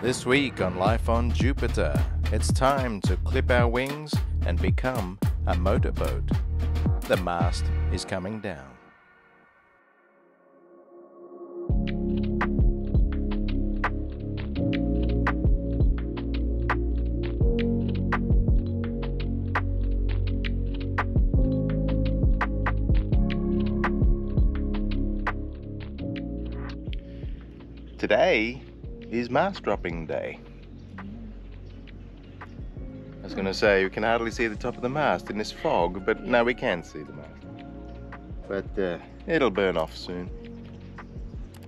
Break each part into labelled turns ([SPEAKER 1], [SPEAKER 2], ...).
[SPEAKER 1] This week on Life on Jupiter, it's time to clip our wings and become a motorboat. The mast is coming down. Today is mast dropping day. I was going to say we can hardly see the top of the mast in this fog, but now we can see the mast. But uh, it'll burn off soon.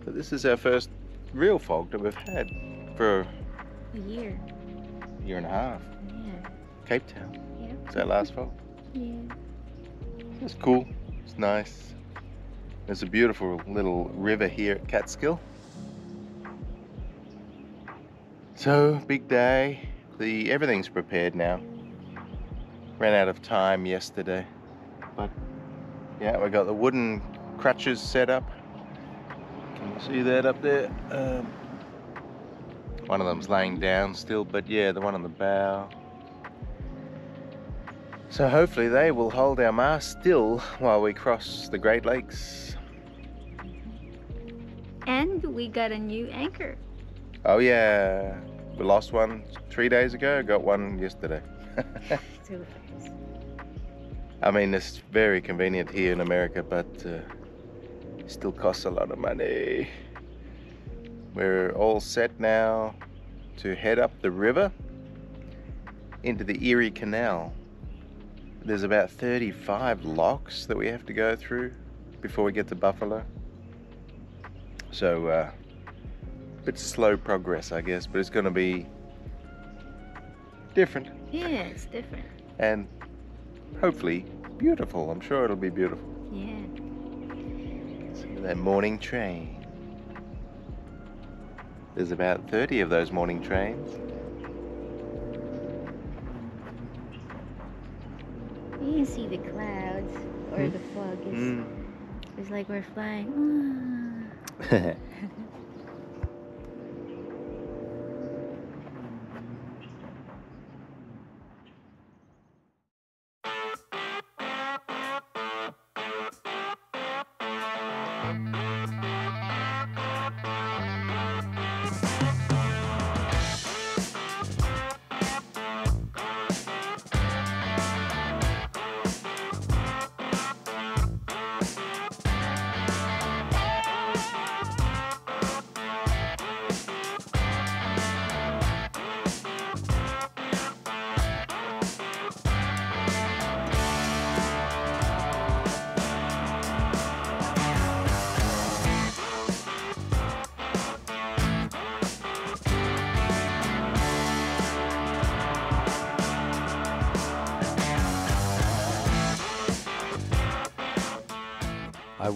[SPEAKER 1] But this is our first real fog that we've had for
[SPEAKER 2] A year.
[SPEAKER 1] a year and a half.
[SPEAKER 2] Yeah.
[SPEAKER 1] Cape Town.
[SPEAKER 2] Yeah.
[SPEAKER 1] It's our last fog.
[SPEAKER 2] Yeah.
[SPEAKER 1] It's cool. It's nice. There's a beautiful little river here at Catskill. So big day. The everything's prepared now. Ran out of time yesterday, but yeah, we got the wooden crutches set up. Can you see that up there? Um, one of them's laying down still, but yeah, the one on the bow. So hopefully they will hold our mast still while we cross the Great Lakes.
[SPEAKER 2] And we got a new anchor.
[SPEAKER 1] Oh yeah, we lost one three days ago. Got one yesterday. I mean, it's very convenient here in America, but uh, still costs a lot of money. We're all set now to head up the river into the Erie Canal. There's about 35 locks that we have to go through before we get to Buffalo. So, uh, bit slow progress, I guess, but it's going to be different
[SPEAKER 2] Yeah, it's different.
[SPEAKER 1] and hopefully beautiful. I'm sure it'll be beautiful.
[SPEAKER 2] Yeah.
[SPEAKER 1] See that morning train. There's about 30 of those morning trains.
[SPEAKER 2] You can see the clouds or
[SPEAKER 1] Hmm.
[SPEAKER 2] the fog. It's,
[SPEAKER 1] Mm.
[SPEAKER 2] it's like we're flying.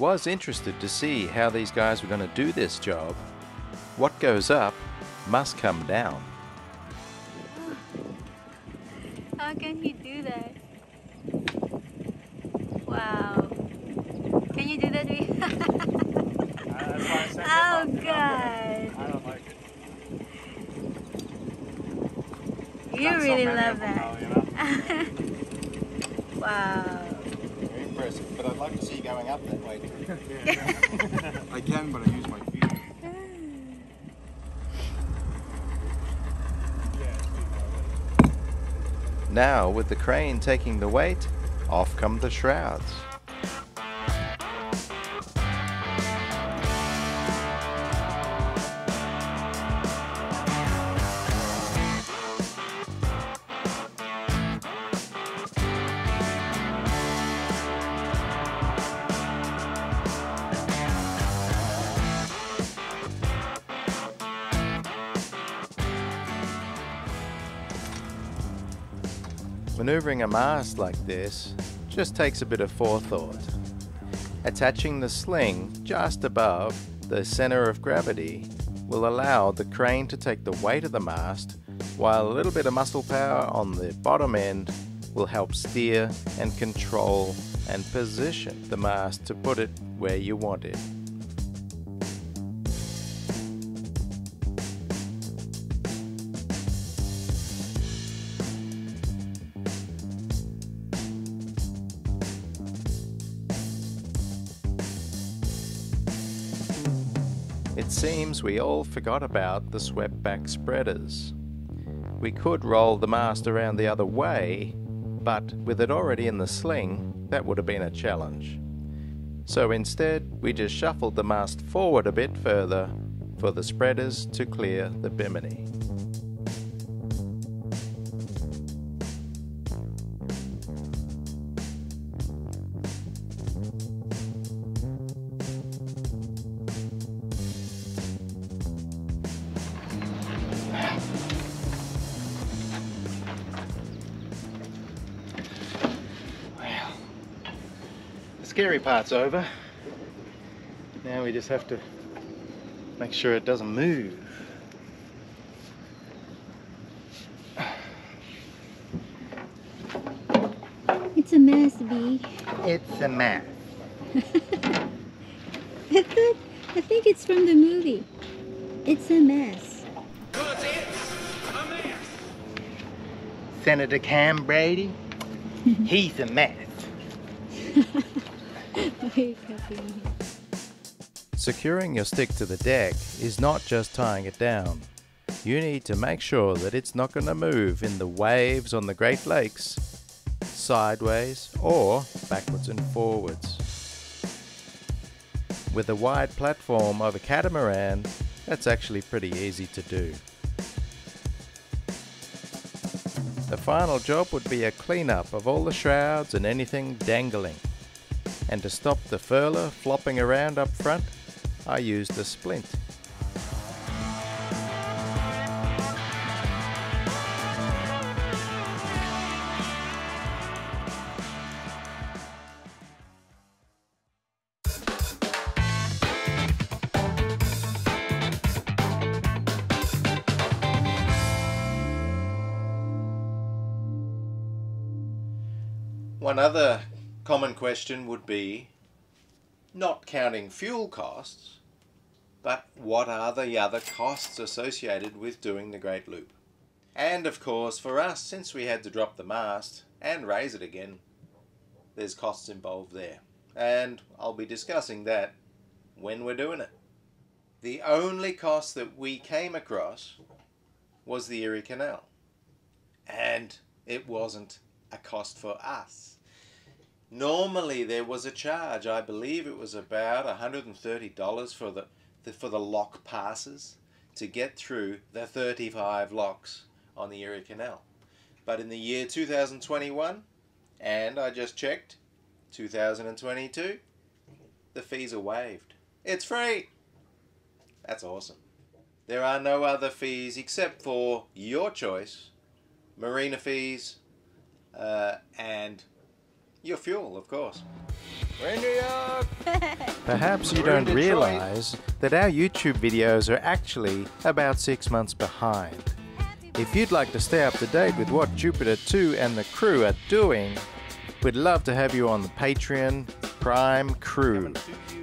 [SPEAKER 1] was interested to see how these guys were going to do this job. What goes up must come down.
[SPEAKER 2] How can he do that? Wow. Can you do that? Uh, oh God.
[SPEAKER 3] I don't like it.
[SPEAKER 2] You
[SPEAKER 3] Not so
[SPEAKER 2] really
[SPEAKER 3] many
[SPEAKER 2] love that.
[SPEAKER 3] though, you know?
[SPEAKER 2] wow.
[SPEAKER 4] Very impressive, but I'd like to see you going up that way too.
[SPEAKER 3] I can, but I use my feet.
[SPEAKER 1] Now, with the crane taking the weight, off come the shrouds. Maneuvering a mast like this just takes a bit of forethought. Attaching the sling just above the center of gravity will allow the crane to take the weight of the mast, while a little bit of muscle power on the bottom end will help steer and control and position the mast to put it where you want it. We all forgot about the swept back spreaders. We could roll the mast around the other way, but with it already in the sling, that would have been a challenge. So instead, we just shuffled the mast forward a bit further for the spreaders to clear the bimini. Part's over. Now we just have to make sure it doesn't move.
[SPEAKER 2] It's a mess, B.
[SPEAKER 1] It's a mess.
[SPEAKER 2] I thought, I think it's from the movie. It's a mess.
[SPEAKER 1] Senator Cam Brady, he's a mess.
[SPEAKER 2] Why are you copying him?
[SPEAKER 1] Securing your stick to the deck is not just tying it down. You need to make sure that it's not going to move in the waves on the Great Lakes, sideways or backwards and forwards. With a wide platform of a catamaran, that's actually pretty easy to do. The final job would be a cleanup of all the shrouds and anything dangling. And to stop the furler flopping around up front, I used a splint. One other common question would be not counting fuel costs, but what are the other costs associated with doing the Great Loop? And of course, for us, since we had to drop the mast and raise it again, there's costs involved there. And I'll be discussing that when we're doing it. The only cost that we came across was the Erie Canal. And it wasn't a cost for us. Normally there was a charge. I believe it was about $130 for the, the for the lock passes to get through the 35 locks on the Erie Canal. But in the year 2021, and I just checked, 2022, the fees are waived. It's free. That's awesome. There are no other fees except for your choice, marina fees, uh, and your fuel, of course. We're in New York! Perhaps you don't realize that our YouTube videos are actually about six months behind. If you'd like to stay up to date with what Jupiter 2 and the crew are doing, we'd love to have you on the Patreon Prime Crew,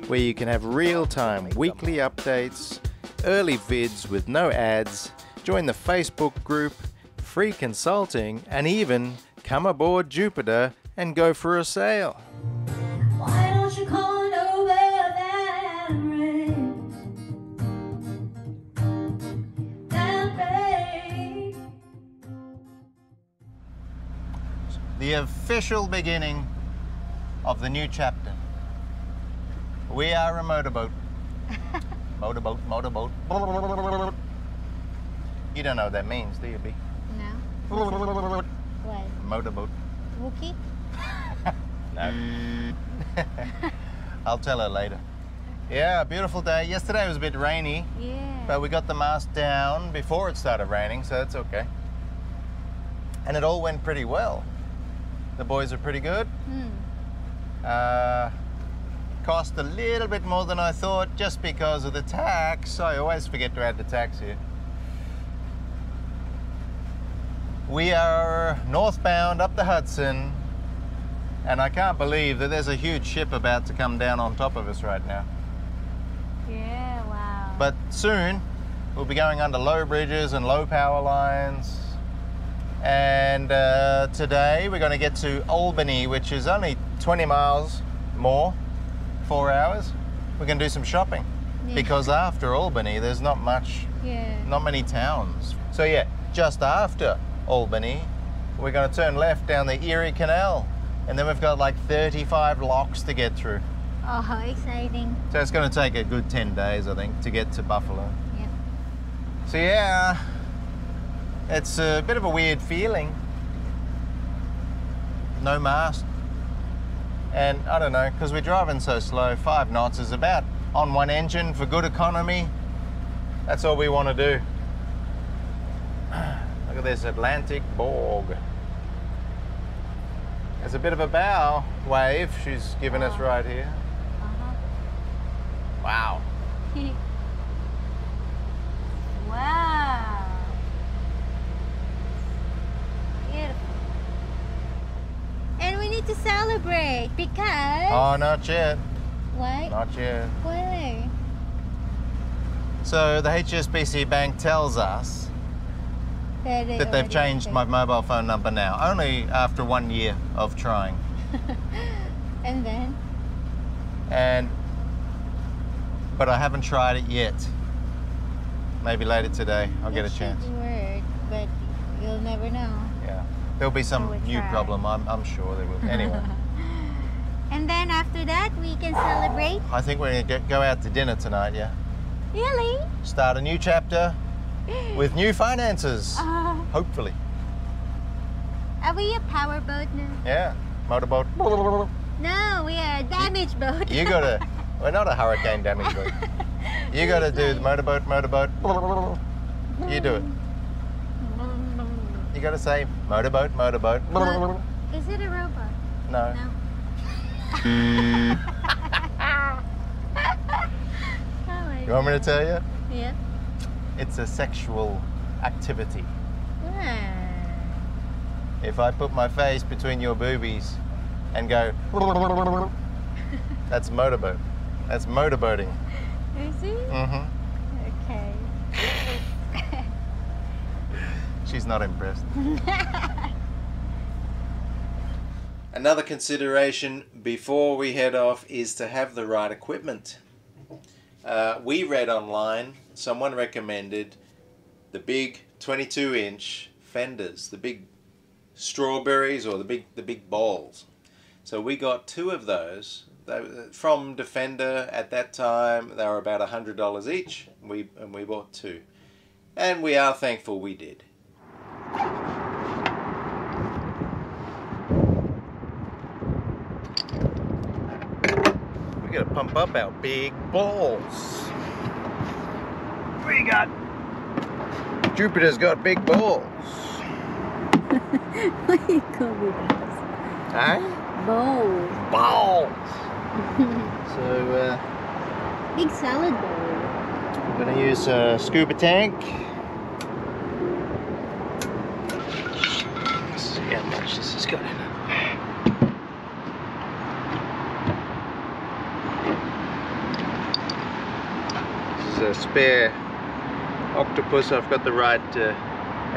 [SPEAKER 1] where you can have real time weekly updates, early vids with no ads, join the Facebook group, free consulting, and even come aboard Jupiter and go for a sail.
[SPEAKER 5] Why don't you come on over that rain? That rain.
[SPEAKER 6] The official beginning of the new chapter. We are a motorboat. motorboat, motorboat. You don't know what that means, do you, B?
[SPEAKER 2] No? What?
[SPEAKER 6] Motorboat.
[SPEAKER 2] Wookie?
[SPEAKER 6] No. I'll tell her later. Yeah, beautiful day. Yesterday was a bit rainy,
[SPEAKER 2] Yeah.
[SPEAKER 6] but we got the mast down before it started raining, so that's okay. And it all went pretty well. The boys are pretty good.
[SPEAKER 2] Hmm.
[SPEAKER 6] Uh, cost a little bit more than I thought just because of the tax. I always forget to add the tax here. We are northbound up the Hudson, and I can't believe that there's a huge ship about to come down on top of us right now.
[SPEAKER 2] Yeah, wow.
[SPEAKER 6] But soon, we'll be going under low bridges and low power lines. And uh, today, we're going to get to Albany, which is only 20 miles more, four hours. We're going to do some shopping.
[SPEAKER 2] Yeah.
[SPEAKER 1] because after Albany, there's not much,
[SPEAKER 2] Yeah.
[SPEAKER 1] not many towns. So yeah, just after Albany, we're going to turn left down the Erie Canal, and then we've got like 35 locks to get through.
[SPEAKER 2] Oh, exciting.
[SPEAKER 1] So it's going to take a good 10 days, I think, to get to Buffalo.
[SPEAKER 2] Yep.
[SPEAKER 1] So yeah, it's a bit of a weird feeling. No mast. And I don't know, because we're driving so slow, five knots is about on one engine for good economy. That's all we want to do. Look at this Atlantic Borg. There's a bit of a bow wave she's given us
[SPEAKER 2] Oh.
[SPEAKER 1] right here.
[SPEAKER 2] Uh-huh.
[SPEAKER 1] Wow.
[SPEAKER 2] wow. Beautiful. And we need to celebrate because
[SPEAKER 1] Oh, not yet.
[SPEAKER 2] why?
[SPEAKER 1] Not yet.
[SPEAKER 2] Why?
[SPEAKER 1] So the HSBC Bank tells us
[SPEAKER 2] That, they
[SPEAKER 1] that they've
[SPEAKER 2] already
[SPEAKER 1] changed my mobile phone number now, only after one year of trying.
[SPEAKER 2] And then
[SPEAKER 1] And but I haven't tried it yet. Maybe later today I'll get a
[SPEAKER 2] it
[SPEAKER 1] chance.
[SPEAKER 2] Work, but you'll never know.
[SPEAKER 1] Yeah. There'll be some
[SPEAKER 2] we'll
[SPEAKER 1] new
[SPEAKER 2] try.
[SPEAKER 1] problem. I'm, I'm sure there will. Anyway,
[SPEAKER 2] and then after that, we can celebrate.
[SPEAKER 1] I think we're gonna get, go out to dinner tonight. Yeah.
[SPEAKER 2] Really?
[SPEAKER 1] Start a new chapter with new finances.
[SPEAKER 2] Uh,
[SPEAKER 1] Hopefully.
[SPEAKER 2] are we a power boat now?
[SPEAKER 1] Yeah. Motorboat.
[SPEAKER 2] No, we are a damaged boat.
[SPEAKER 1] You gotta. We're not a hurricane damage boat. You gotta do the motorboat, motorboat. You do it. You gotta say motorboat, motorboat.
[SPEAKER 2] Is it a robot?
[SPEAKER 1] No.
[SPEAKER 2] No. oh
[SPEAKER 1] You want me to tell you?
[SPEAKER 2] Yeah.
[SPEAKER 1] It's a sexual activity.
[SPEAKER 2] Ah.
[SPEAKER 1] If I put my face between your boobies and go, that's motorboat. That's motorboating.
[SPEAKER 2] Is it?
[SPEAKER 1] hmm
[SPEAKER 2] Okay.
[SPEAKER 1] She's not impressed. Another consideration before we head off is to have the right equipment. Uh, we read online, someone recommended the big 22 inch fenders, the big strawberries or the big the big balls. So we got two of those they, from Defender at that time. They were about hundred dollars each. We and we bought two, and we are thankful we did. We gotta pump up our big balls. We got Jupiter's got big balls.
[SPEAKER 2] what do you call it?
[SPEAKER 1] Huh?
[SPEAKER 2] Bowl.
[SPEAKER 1] Balls. so uh,
[SPEAKER 2] Big salad bowl.
[SPEAKER 1] we're gonna use a scuba tank. Let's see how much this has got in. This is a spare octopus. I've got the right uh,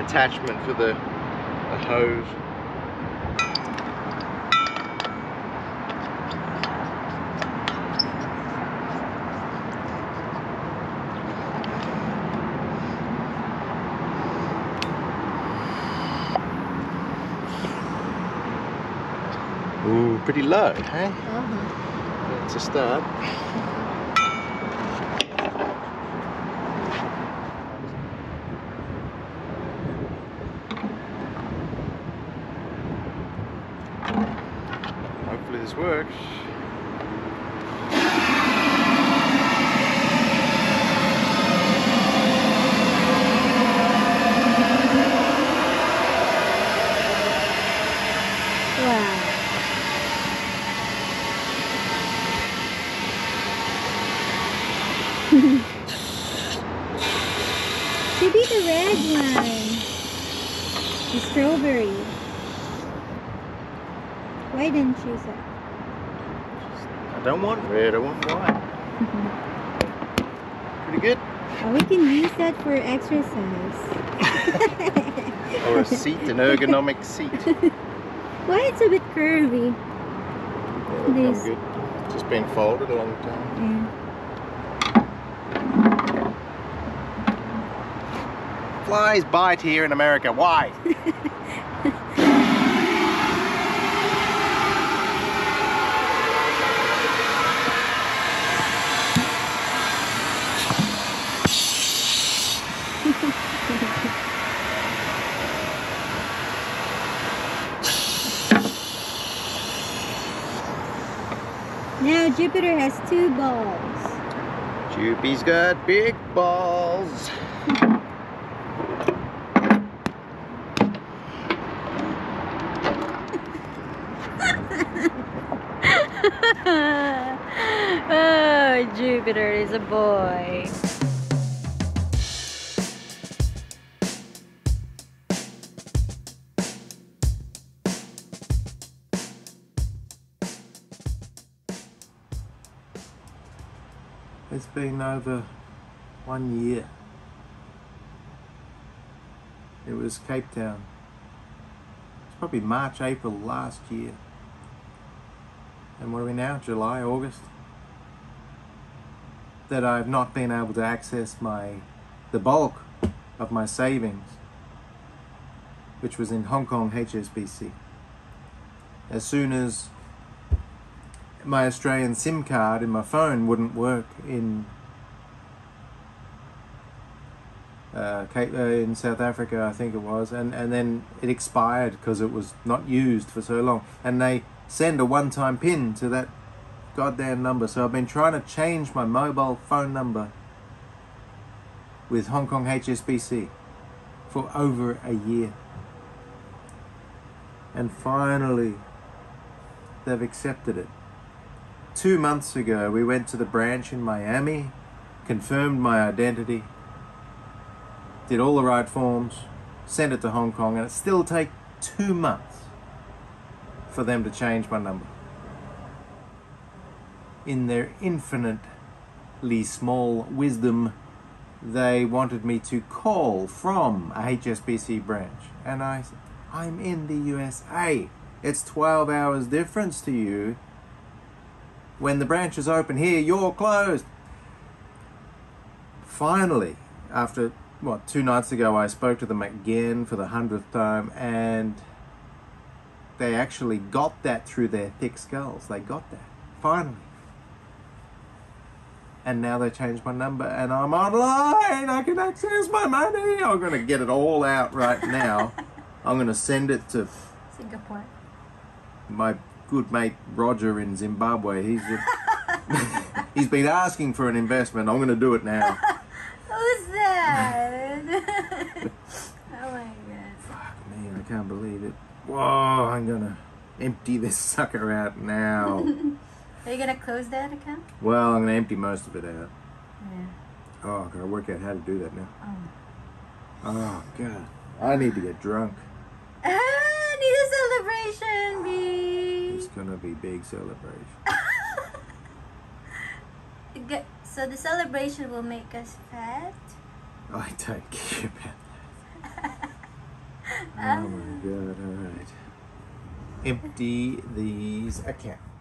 [SPEAKER 1] attachment for the, the hose. Ooh, pretty low, hey?
[SPEAKER 2] Uh-huh.
[SPEAKER 1] That's a start. Hopefully this works.
[SPEAKER 2] Should be the red one. The strawberry. Why didn't you say?
[SPEAKER 1] I Don't want red, I want white. Pretty good.
[SPEAKER 2] Oh, we can use that for exercise.
[SPEAKER 1] or a seat, an ergonomic seat.
[SPEAKER 2] Why it's a bit curvy.
[SPEAKER 1] Yeah,
[SPEAKER 2] this.
[SPEAKER 1] good. It's just been folded a long time.
[SPEAKER 2] Yeah.
[SPEAKER 7] Flies bite here in America. Why?
[SPEAKER 2] Jupiter has two balls.
[SPEAKER 7] Joopy's got big balls.
[SPEAKER 2] oh, Jupiter is a boy.
[SPEAKER 1] Been over one year. It was Cape Town. It's probably March, April last year. And what are we now? July, August? That I've not been able to access my the bulk of my savings, which was in Hong Kong HSBC. As soon as my Australian SIM card in my phone wouldn't work in uh, Cape, uh, in South Africa, I think it was, and and then it expired because it was not used for so long, and they send a one-time pin to that goddamn number. So I've been trying to change my mobile phone number with Hong Kong HSBC for over a year, and finally they've accepted it two months ago, we went to the branch in Miami, confirmed my identity, did all the right forms, sent it to Hong Kong, and it still take two months for them to change my number. In their infinitely small wisdom, they wanted me to call from a HSBC branch, and I said, I'm in the USA. It's 12 hours difference to you when the branch is open here, you're closed. Finally, after what two nights ago, I spoke to them again for the hundredth time, and they actually got that through their thick skulls. They got that finally, and now they changed my number, and I'm online. I can access my money. I'm gonna get it all out right now. I'm gonna send it to
[SPEAKER 2] Singapore.
[SPEAKER 1] my good mate Roger in Zimbabwe. He's he's been asking for an investment. I'm going to do it now.
[SPEAKER 2] Who's that? oh my god.
[SPEAKER 1] Fuck me, I can't believe it. Whoa, I'm gonna empty this sucker out now.
[SPEAKER 2] Are you gonna close that account?
[SPEAKER 1] well, I'm gonna empty most of it out.
[SPEAKER 2] Yeah.
[SPEAKER 1] Oh, I gotta work out how to do that now.
[SPEAKER 2] Oh.
[SPEAKER 1] Oh god, I need to get drunk.
[SPEAKER 2] Ah, need a celebration, B.
[SPEAKER 1] It's gonna be big celebration.
[SPEAKER 2] So the celebration will make us fat.
[SPEAKER 1] I don't care about that. Oh my god, alright. Empty these accounts.